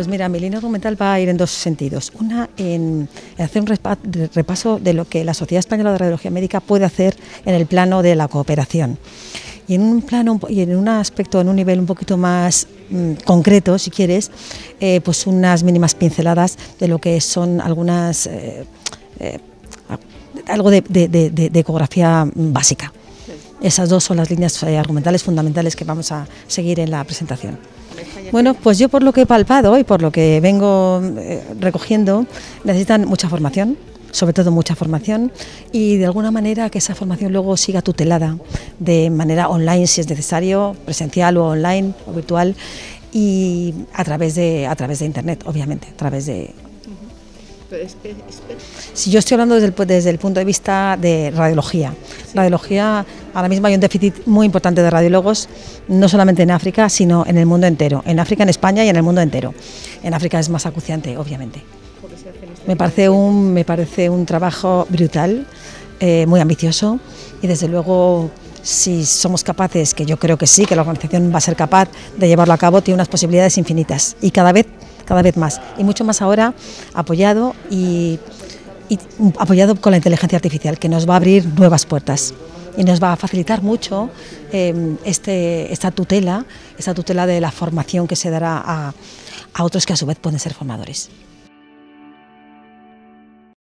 Pues mira, mi línea argumental va a ir en dos sentidos. Una, en, hacer un repaso de lo que la Sociedad Española de Radiología Médica puede hacer en el plano de la cooperación. Y en un plano y en un aspecto, en un nivel un poquito más mm, concreto, si quieres, eh, pues unas mínimas pinceladas de lo que son algunas eh, eh, algo de, de ecografía básica. Esas dos son las líneas argumentales fundamentales que vamos a seguir en la presentación. Bueno, pues yo por lo que he palpado y por lo que vengo eh, recogiendo, necesitan mucha formación, sobre todo mucha formación y de alguna manera que esa formación luego siga tutelada de manera online si es necesario, presencial o online o virtual y a través de a través de internet, obviamente, a través de si yo estoy hablando desde el, desde el punto de vista de radiología. Radiología, ahora mismo hay un déficit muy importante de radiólogos, no solamente en África, sino en el mundo entero. En África, en España y en el mundo entero. En África es más acuciante, obviamente. Me parece un, trabajo brutal, eh, muy ambicioso y desde luego si somos capaces, que yo creo que sí, que la organización va a ser capaz de llevarlo a cabo, tiene unas posibilidades infinitas y cada vez cada vez más y mucho más ahora apoyado y, apoyado con la inteligencia artificial que nos va a abrir nuevas puertas y nos va a facilitar mucho em, este, esta tutela, esta tutela de la formación que se dará a otros que a su vez pueden ser formadores.